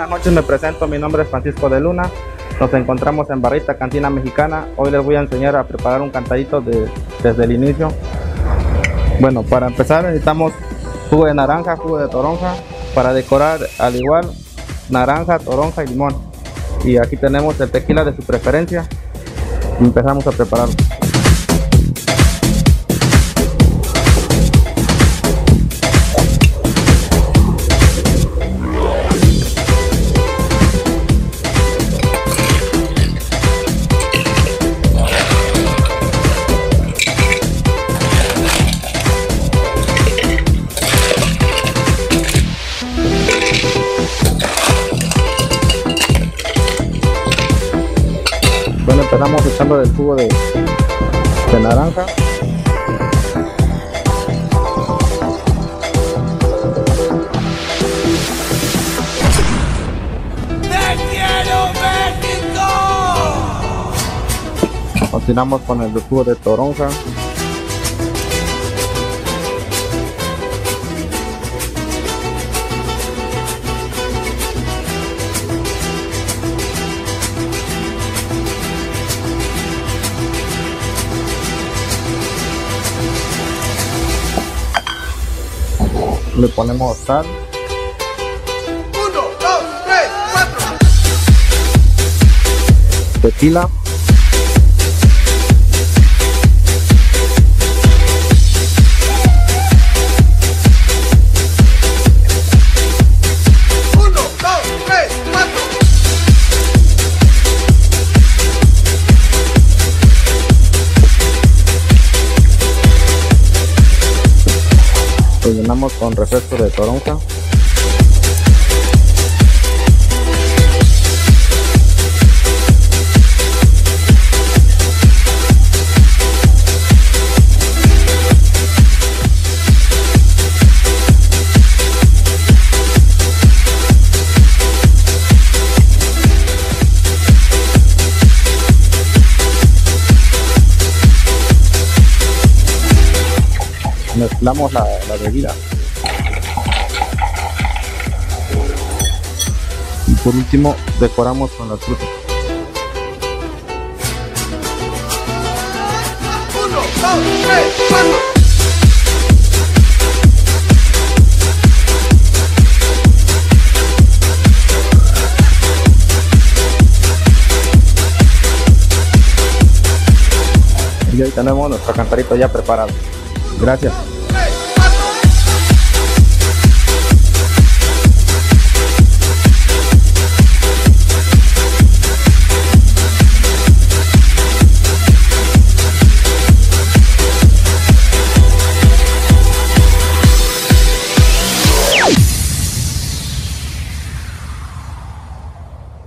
buenas noches, me presento, mi nombre es Francisco de Luna. Nos encontramos en Barrita Cantina Mexicana. Hoy les voy a enseñar a preparar un cantadito de- desde el inicio. Bueno, para empezar necesitamos jugo de naranja, jugo de toronja. Para decorar al igual, naranja, toronja y limón. Y aquí tenemos el tequila de su preferencia. Empezamos a prepararlo. Empezamos echando del jugo de, de naranja. Continuamos con el jugo de toronja. Le ponemos sal. Uno, dos, tres, cuatro. tequila. Con refresco de toronja. Mezclamos la, bebida. Y por último decoramos con las frutas. Uno, dos, tres, cuatro. Y ahí tenemos nuestro cantarito ya preparado. Gracias.